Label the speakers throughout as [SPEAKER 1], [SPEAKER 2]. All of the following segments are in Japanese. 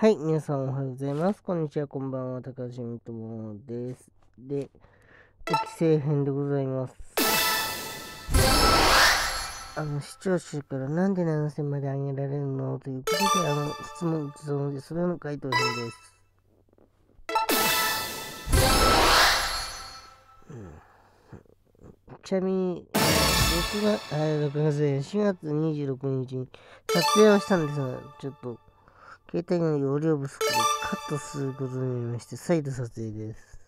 [SPEAKER 1] はい、皆さんおはようございます。こんにちは、こんばんは、高橋みともです。で、適正編でございます。あの、視聴者からなんで7000まで上げられるのということで、あの、質問いただので、それの回答編です。ちなみに、6月、あ6月4月26日に撮影をしたんですが、ちょっと、携帯の容量不足でカットすることになりまして、再度撮影です。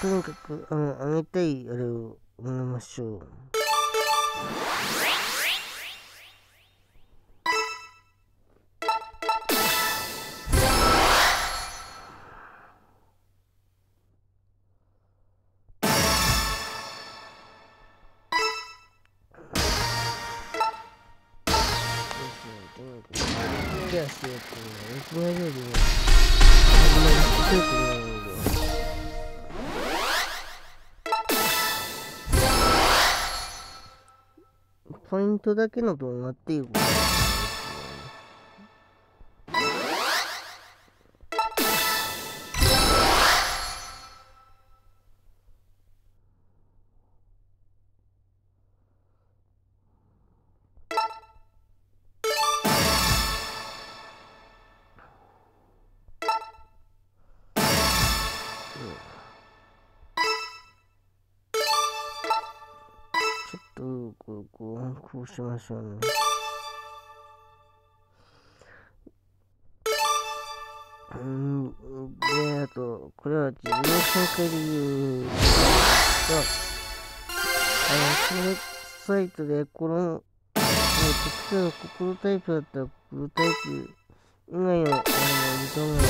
[SPEAKER 1] とにかく、あの、あげたいあれを思いましょう。だけの動画っていうこと。しましょうね。うん、で、あと、これは自分の紹介で言うと、あの、このサイトで、この、えー、特定の心タイプだったら、心タイプ以外の、あの、入れた方がいい。い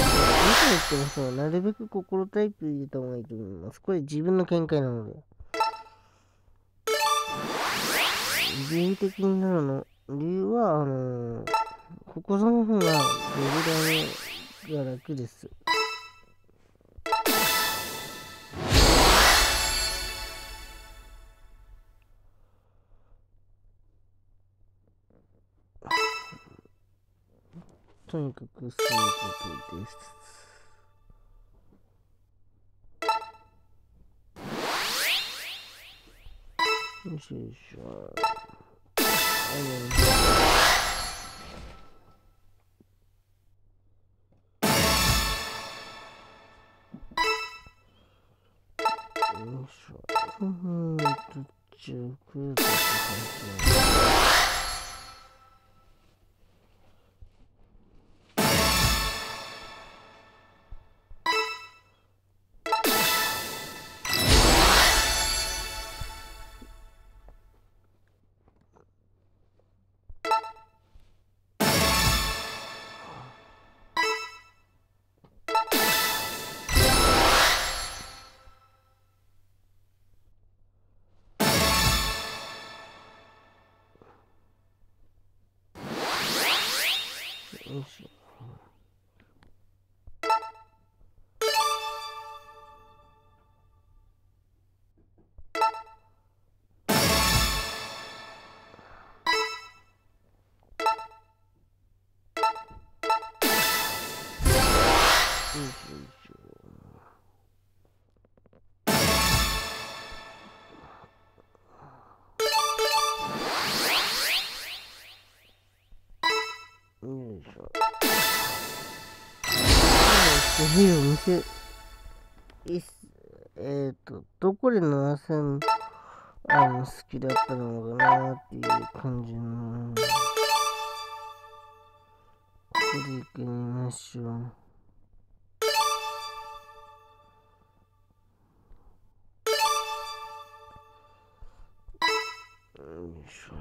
[SPEAKER 1] つも言ってますが、なるべく心タイプ入れた方がいいと思います。これ自分の見解なので。理由的になるの？理由は、あのここの方がレベルが楽です。とにかくそういうことです。よいしょ。2020えっ、とどこで7000あの好きだったのかなっていう感じの。ここでいってみましょう。よいしょ。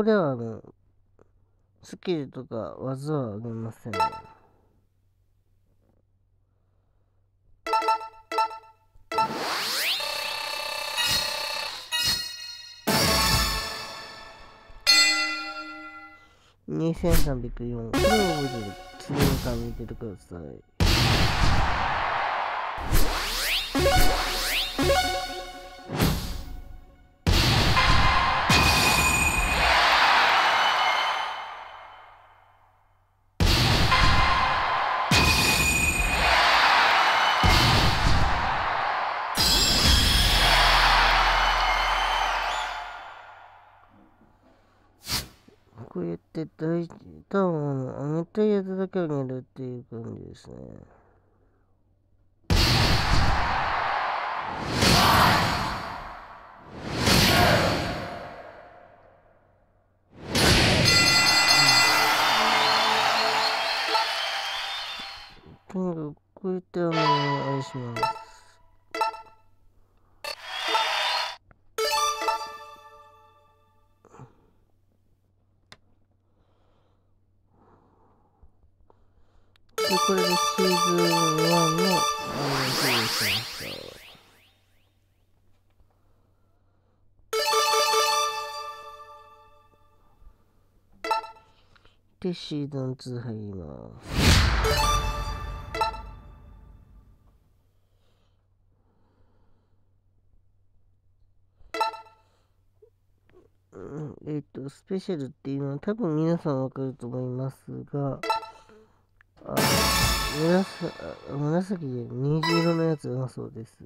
[SPEAKER 1] こではあの、スキルとか技はあげませんね。2304これを覚えてる。次のターン見ててください。を上げたいやつだけ上げるっていう感じですね。とにかくこういったもの、を愛します。これでシーズン1のあの、フィニッシュしました。で、シーズン2入ります。えっ、と、スペシャルっていうのは多分皆さんわかると思いますが、あ紫虹色のやつうまそうです。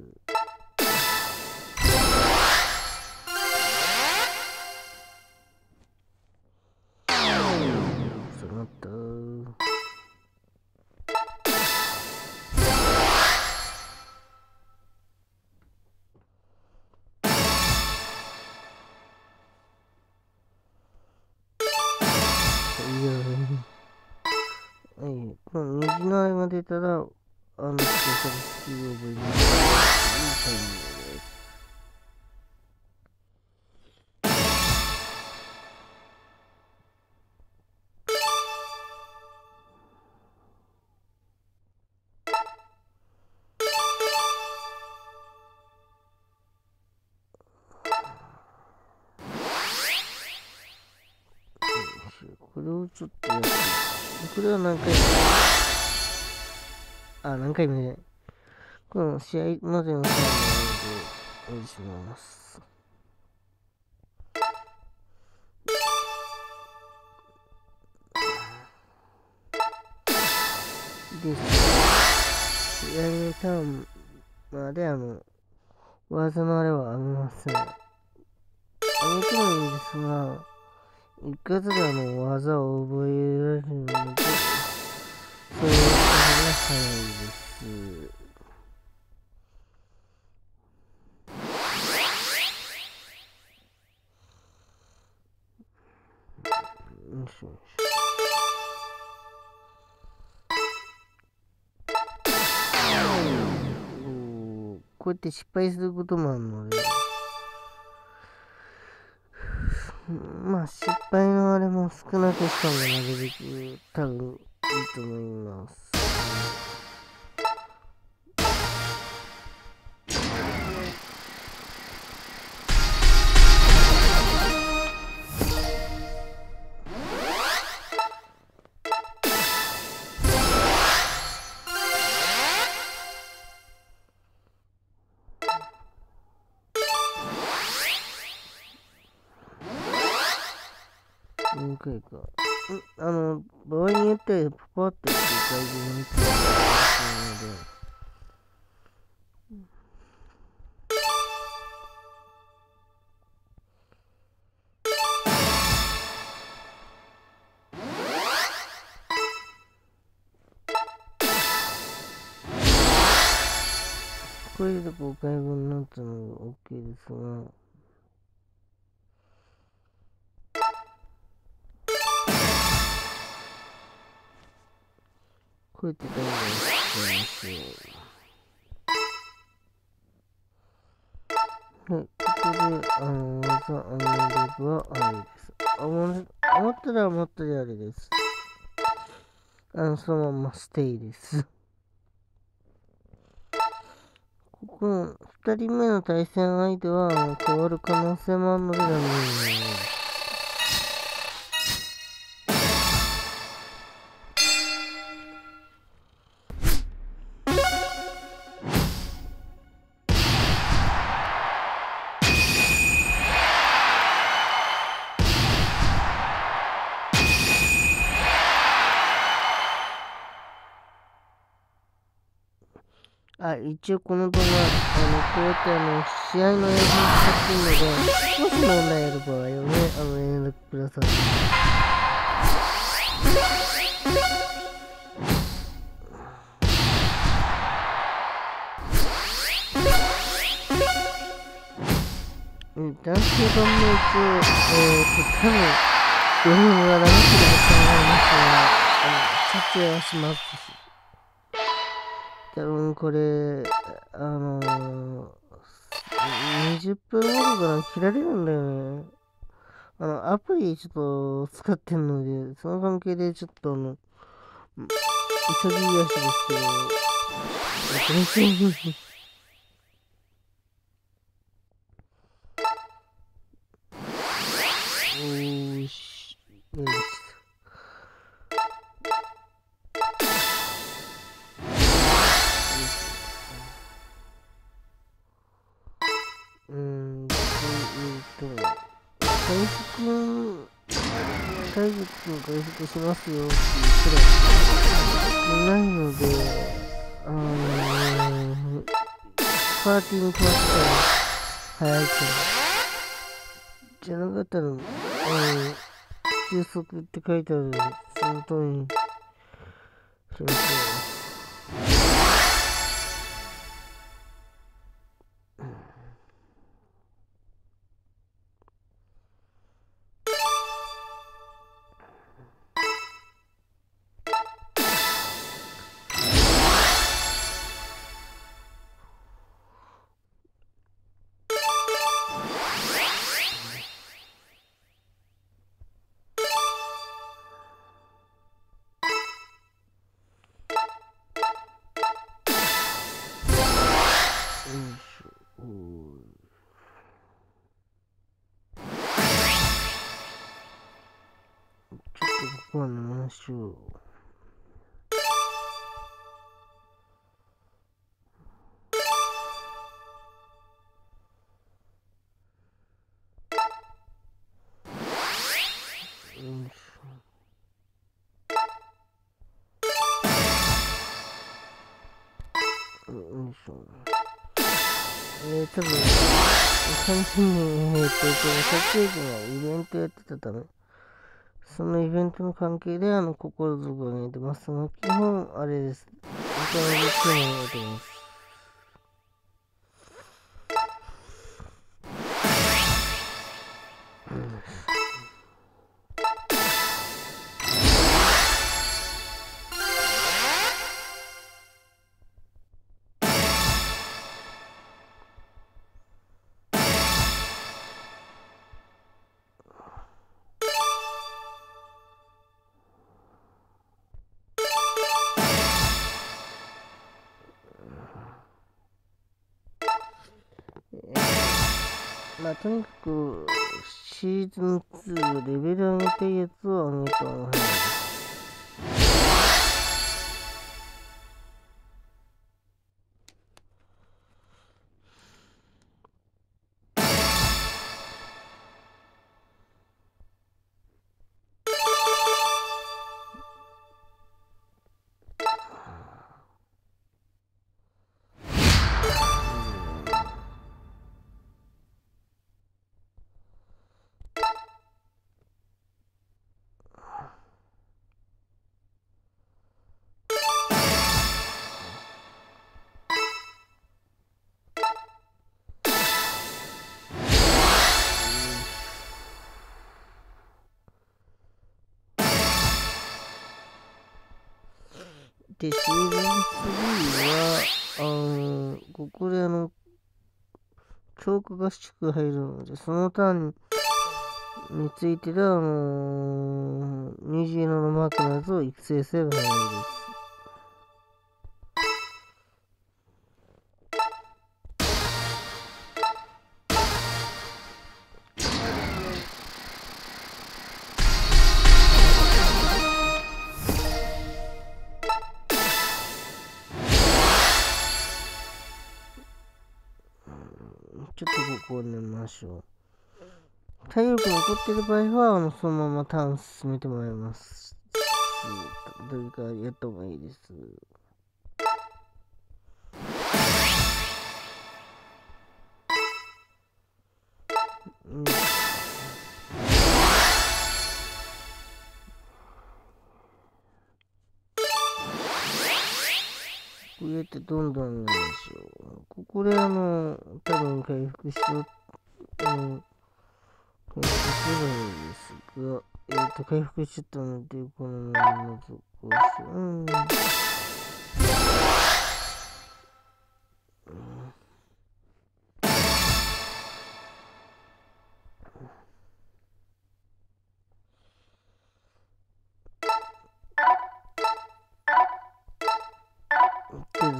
[SPEAKER 1] は何回も、あ、何回もね、この試合までの最後でお願いします。で、試合でターンまであの、技のあれはあげません。あげてもいいんですが、一括であの技を覚えられるので、そういうことが早いです。よしよし。こうやって失敗することもあるので、まあ失敗のあれも少なくしたんでなるべく多分いいと思います。これで5回分になったのが OK ですが、こうやってどんどんしてましょう。はい、ここで、あの、技、あの、レブはあれです。あ、もう、思ったら思ったであれです。あの、そのままステイです。ここの2人目の対戦相手は変わる可能性もあるのでだね一応この動画、あの、こうやってあの、試合の映像を使ってるので、もし問題ある場合はね、あの、連絡ください。うん、男性版の一応、えーと、多分、ドラムがダメとでも考えますが、あの、撮影はしますし。多分これ、あのー、20分後から切られるんだよね。あの、アプリちょっと使ってんので、その関係でちょっとあの、急ぎ足ですけど、やってみて。おーし、よし。回復、体力を回復しますよっていうくらいないので、あのー、パーティーに来ましたら早いから。じゃなかったら、あの、休息って書いてあるので、その通りにしましょう。こは7週。えー、多分、完全に、え、っと、撮影時はイベントやってたため、そのイベントの関係で、あの、心づくに出ます。その基本、あれです。お金で来てもらってます。まあ、とにかく、シーズン2レベル上げてやつを上げた方がいで。シーズン3は、あの、ここであの、チョーク合宿が入るので、そのターンに、ついてでは、あのー、虹色のマークのやつを育成すれば入るです。ここを寝ましょう。体力残ってる場合は、あの、そのままターン進めてもらいます。どれかやった方がいいです。うんこうやってどんどんなんでしょう。ここであの、多分回復しよう、うん、回復すればいいですが、えっ、ー、と、回復しちゃったので、このまま続行しよう。うん。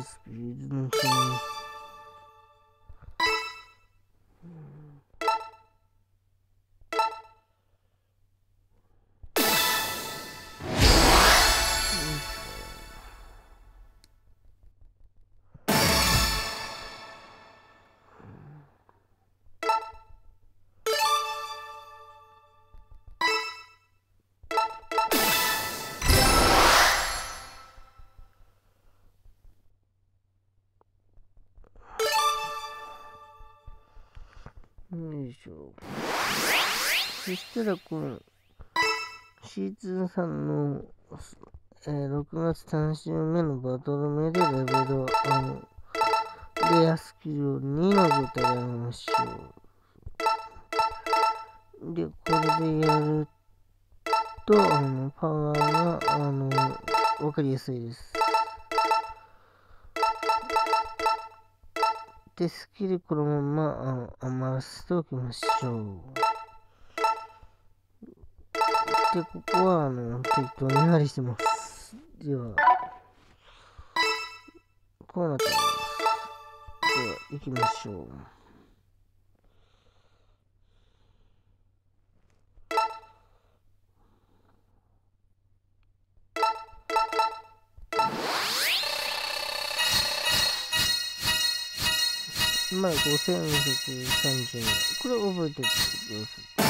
[SPEAKER 1] スピードのいしょ。そしたら、この、シーズン3の、えー、6月3週目のバトル目でレベル、あの、レアスキル2の状態でやりましょう。で、これでやると、あの、パワーが、あの、わかりやすいです。で、スキルこのまま、余らせておきましょう。で、ここは、あの、適当になりしてます。では、こうなってます。では、行きましょう。まあ、5430円。これ覚えておいてください。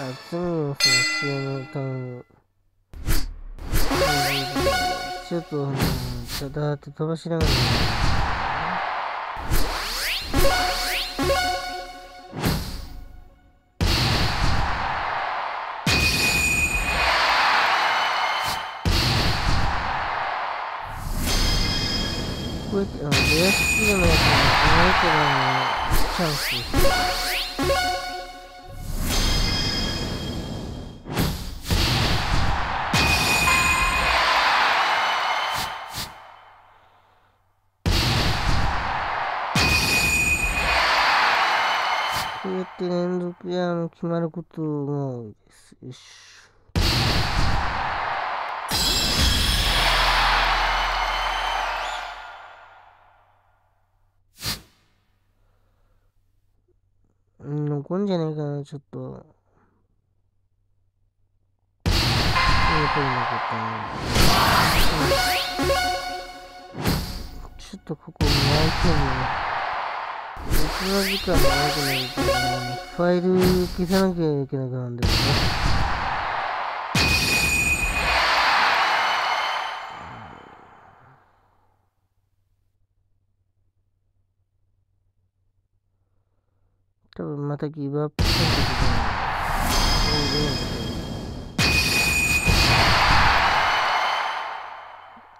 [SPEAKER 1] あ、次のその CM タウン。ちょっと、ただって飛ばしながら。からのチャンス。こうやって連続であの決まることが多いです。よし。こんじゃねえかな、ちょっと。やっぱり残ったな。ちょっとここ、泣いても、ね、6時間長くなるから、ファイル消さなきゃいけなくなるんだよね。たギブアップした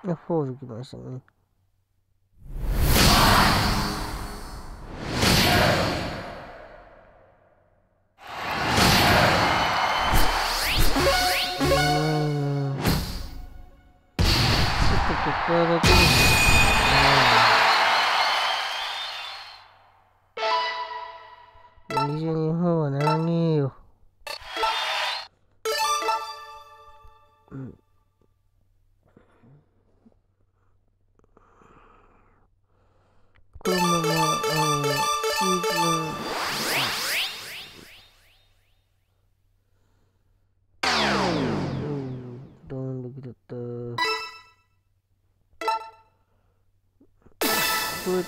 [SPEAKER 1] 時に、フォール来ましたね。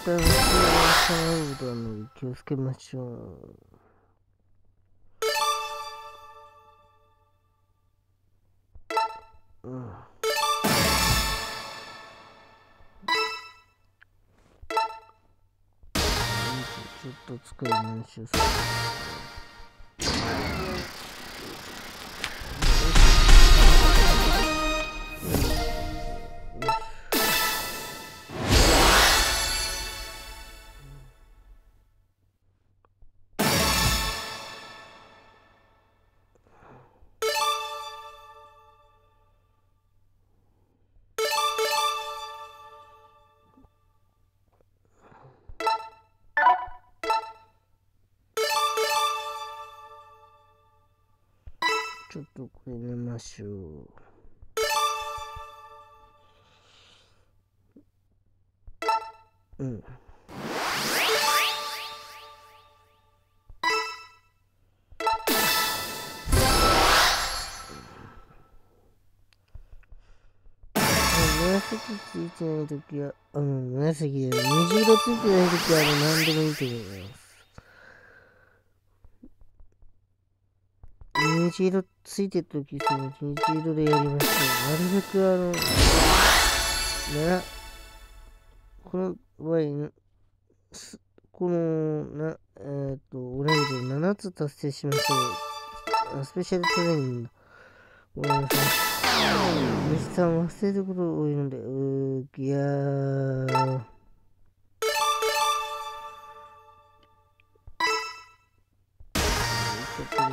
[SPEAKER 1] た話をさうことなので気をつけましょううんちょっと作り直しをする。しょう。うん。紫ついてないときは、うん、紫で、虹色ついてないときは、何でもいいと思います。虹色ついてるとき、その虹色でやりましょう。なるべくあの、なら、この場合、この、な、えっ、ー、と、オレンジを7つ達成しましょう。スペシャルトレーニング。ごめんなさい。虫さん忘れること多いので、うー、いやー。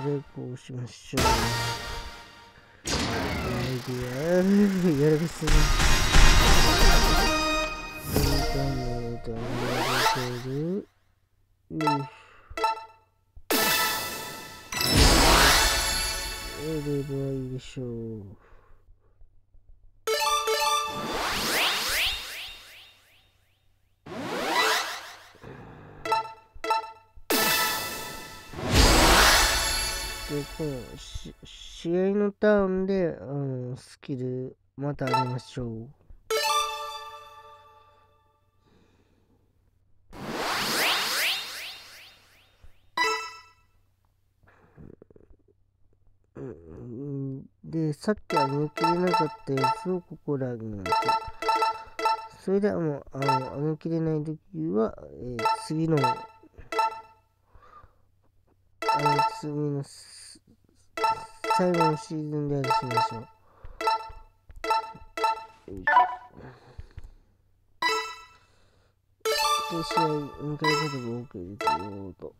[SPEAKER 1] でこうしましょう。アイディア、やるですね。インターネットにやれてる。うやればいいでしょう。で、この試合のターンで、あの、スキル、またあげましょう。で、さっきは抜きれなかったやつをここらにそれではもう、あの、抜きれないときは、えー、次の、あの、次の、最後のシーズンであるしましょう。で、試合迎えたとこ OK ですよと。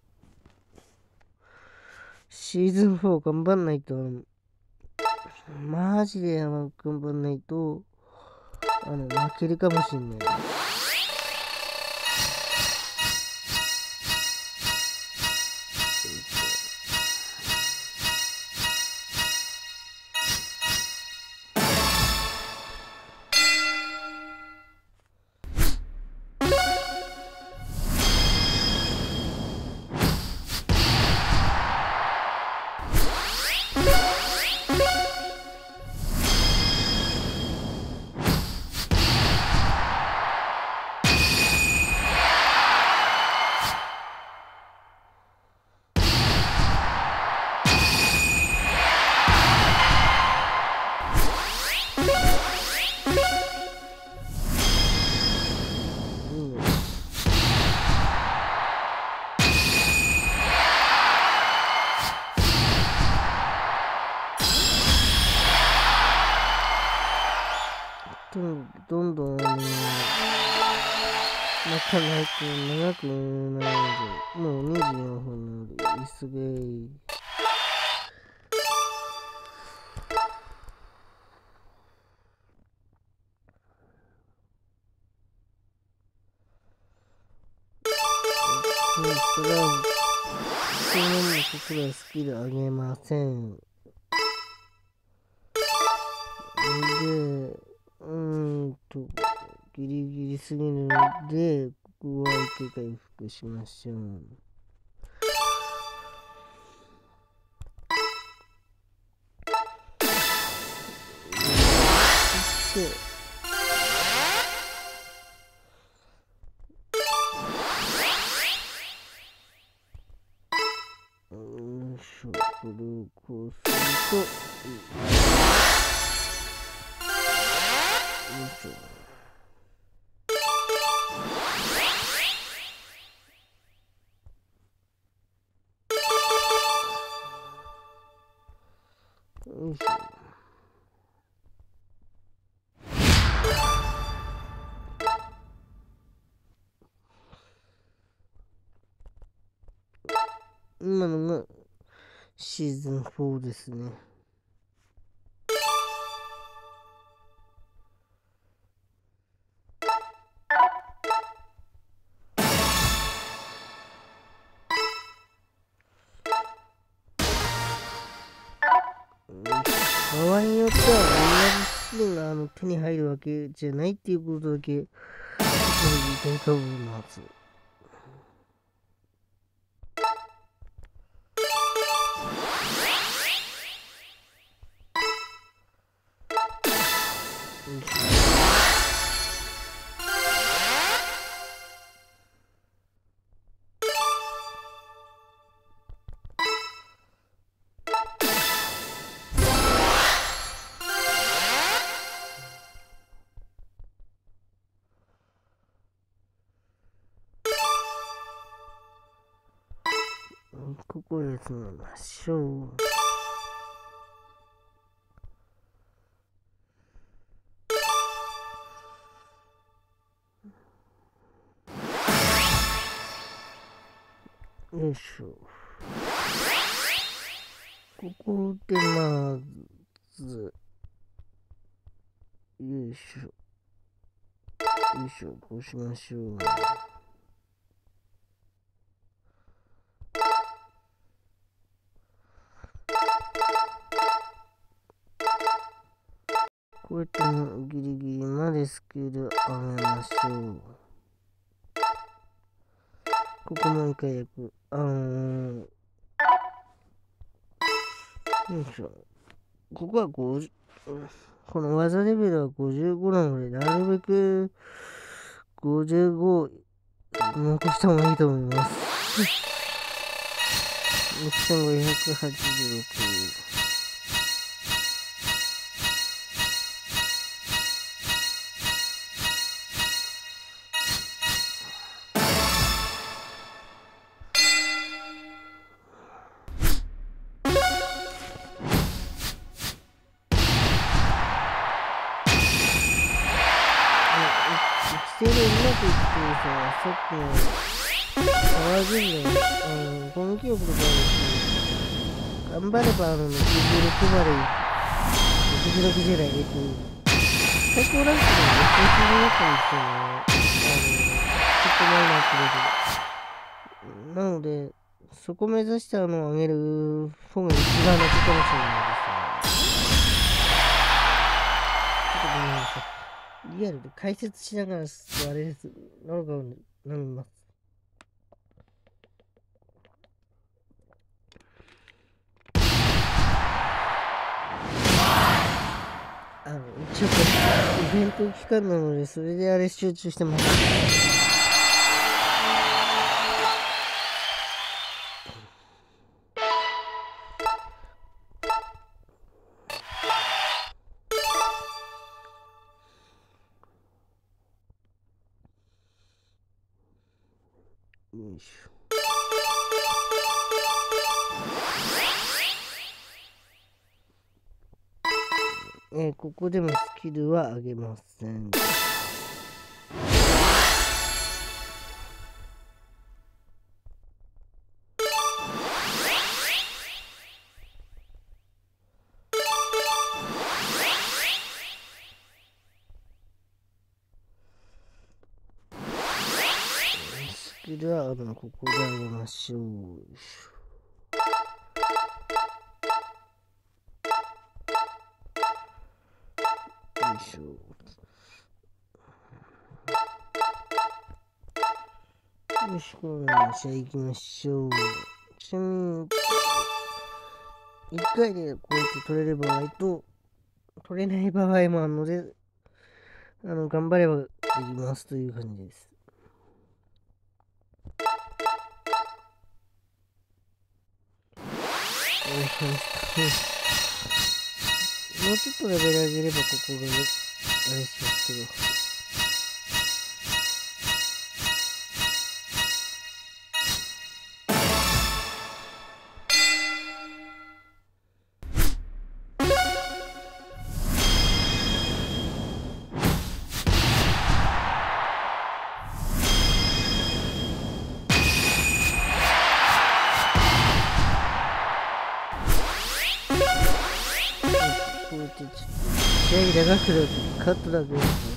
[SPEAKER 1] シーズン4頑張んないと、マジで頑張んないと、あの、負けるかもしんない。ままここでスキル上げません。で、うーんと、ギリギリすぎるので、ここは一回回復しましょう。しょ、こうすると、よいしょ。シーズン4ですね。場合によっては同じスキンがあの手に入るわけじゃないっていうことだけ言いたいと思います。ここへ進みましょう。よいしょ。ここでまず、よいしょ。よいしょ、こうしましょう。こうやってもギリギリまでスケール上げましょう。ここも一回焼く。あの、よい。しょ。ここは50、この技レベルは55なので、なるべく55残した方がい。い。と思い。ます。6586。ってさ、さっきの、沢人の、あの、攻撃力とかですね、頑張れば、あの、66まで、66じゃない、えっと、最高ランクでめっちゃになったん。ですよね。あの、ちょっと前になってるけど。なので、そこ目指してあの、上げる方が一番楽かもしれないですリアルで解説しながら、あれです、ノルガを飲みます。あの、ちょっと、イベント期間なので、それであれ集中してます。よいしょ。えー、ここでもスキルは上げません。では、あの、ここであげましょう。よいしょ。よし、これじゃあ行きましょう。ちなみに、一回でこうやって取れる場合と、取れない場合もあるので、あの、頑張ればできますという感じです。もうちょっとレベル上げればここが、あれしますけど。試合長くなって勝っただけです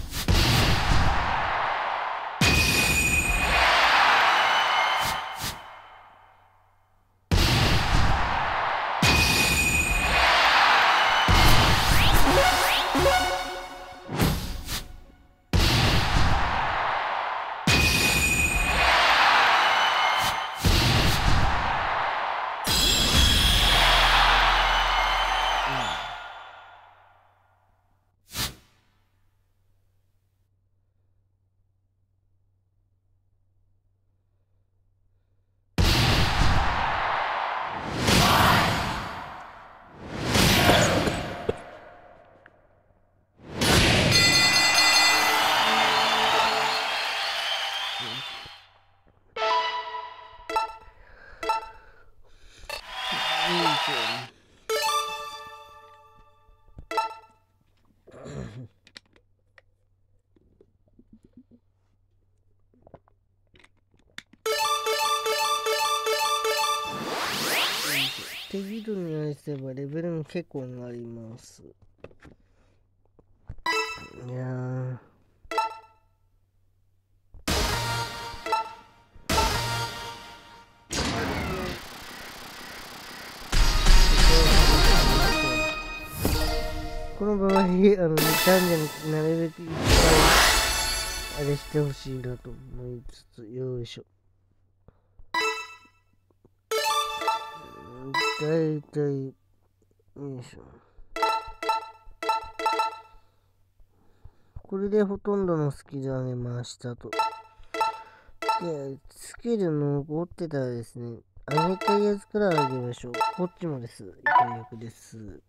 [SPEAKER 1] 適度に愛せばレベルも結構になります。いや。この場合、あの、2ターンじゃなるべくいっぱい、あれしてほしいなと思いつつ、よいしょ。大体、よいしょ。これでほとんどのスキル上げましたと。で、スキル残ってたらですね、上げたいやつから上げましょう。こっちもです。大役です。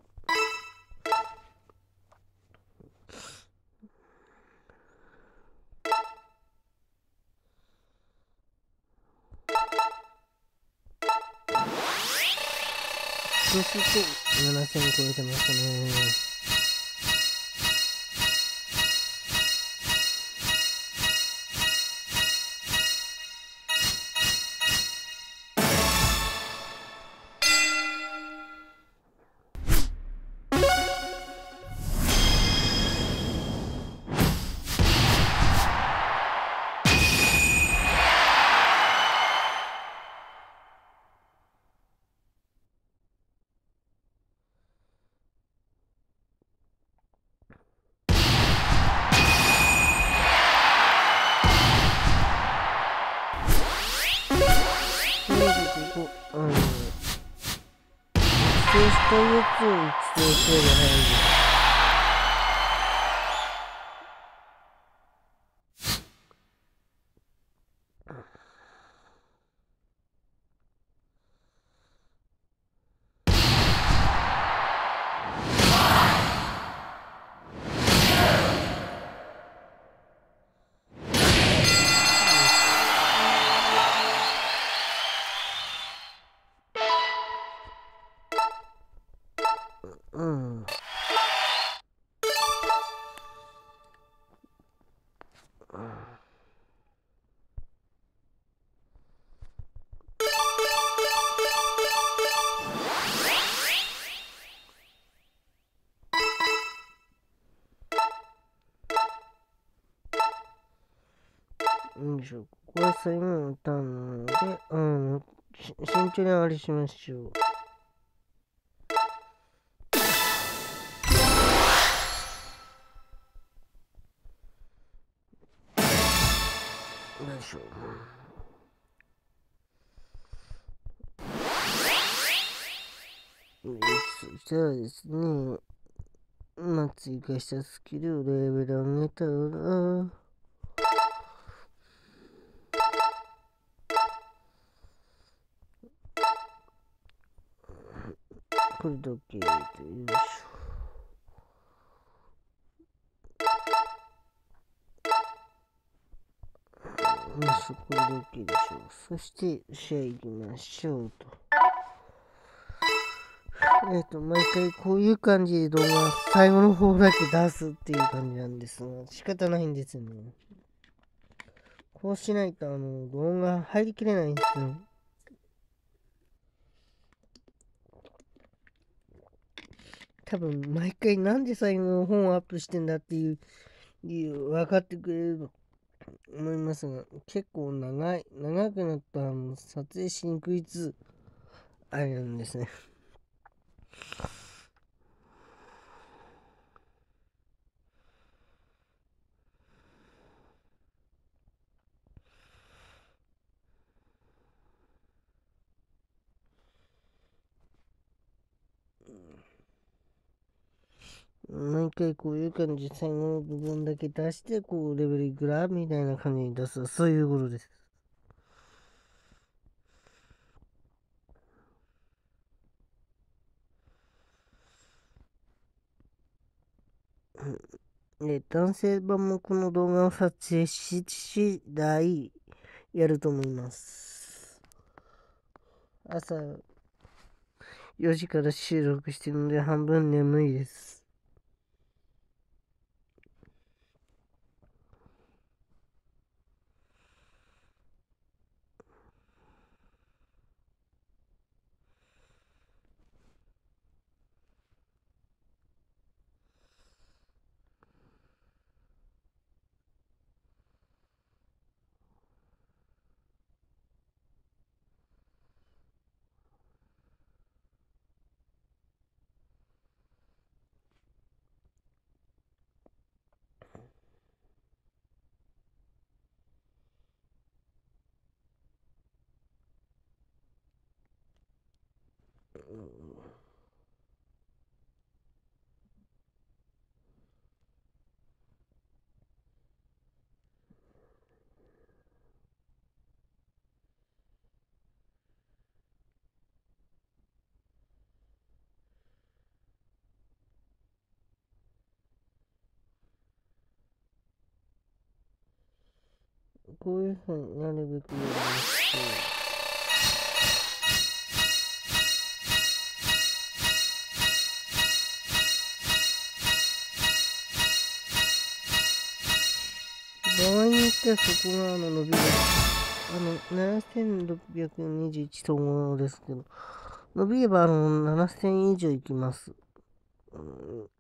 [SPEAKER 1] そうすると7000超えてましたね。つ映ってるよね。よいしょこれ最後の歌なので、あん、慎重にあれしましょう。よいしょ。そしたらですね、まあ、追加したスキルをレベル上げたら、な。これだけ入れてよいしょ。よし、こで OK でしょう。そして、試合行きましょうと。えっ、ー、と、毎回こういう感じで動画、最後の方だけ出すっていう感じなんですが、仕方ないんですよね。こうしないと、あの、動画入りきれないんですよ。多分毎回なんで最後の本をアップしてんだっていう理由分かってくれると思いますが、結構長い、長くなったあの撮影しにくいつ、あれなんですね。毎回こういう感じ、最後の部分だけ出して、こう、レベルいくらみたいな感じに出す。そういうことです。で、男性版もこの動画を撮影し次第やると思います。朝4時から収録してるので半分眠いです。こういうふうになるべくようにして。場合によってはそこがあの伸びが、あの、7621と思うですけど、伸びればあの、7000以上いきます。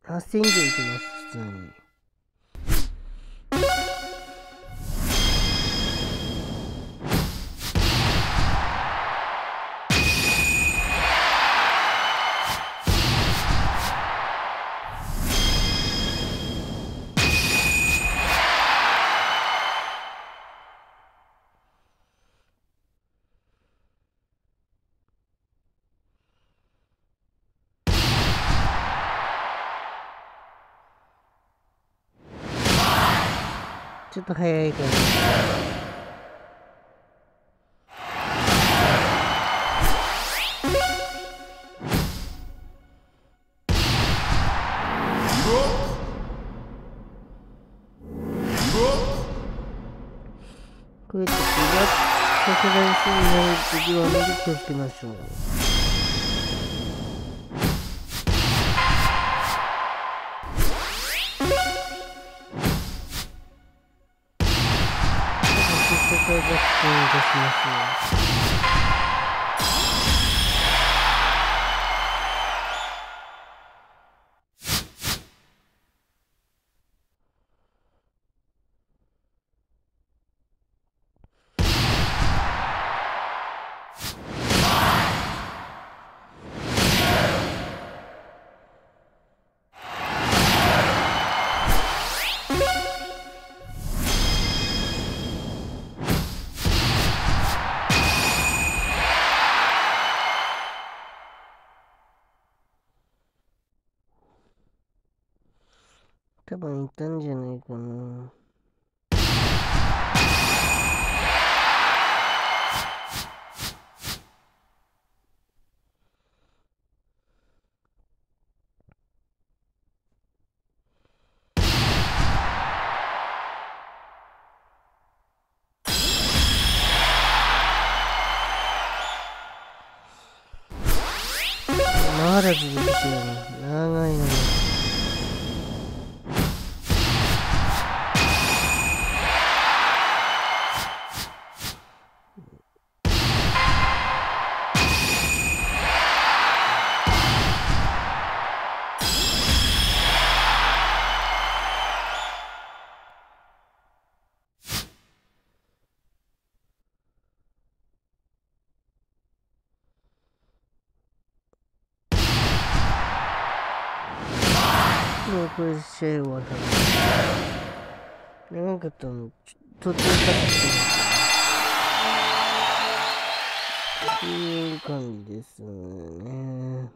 [SPEAKER 1] 8000以上いきます、普通に。ちょっと早いから。こうやって気が拡大しになる時はあまり気をつけましょう。出し多。分いたんじゃないかな。途中からっていう感じですね。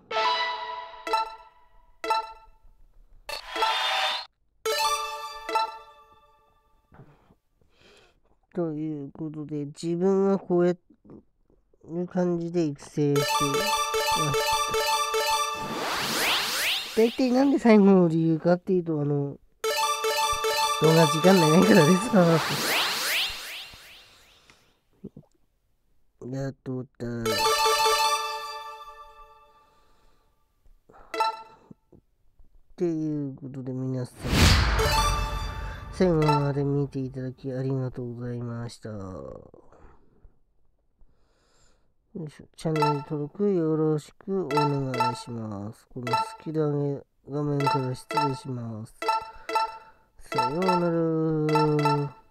[SPEAKER 1] ということで、自分はこうやいう感じで育成してました。大体なんで最後の理由かっていうと、あの、動画時間ないからですか。やっとった。っていうことで皆さん、最後まで見ていただきありがとうございました。チャンネル登録よろしくお願いします。このスキル上げ画面から失礼します。さようなら。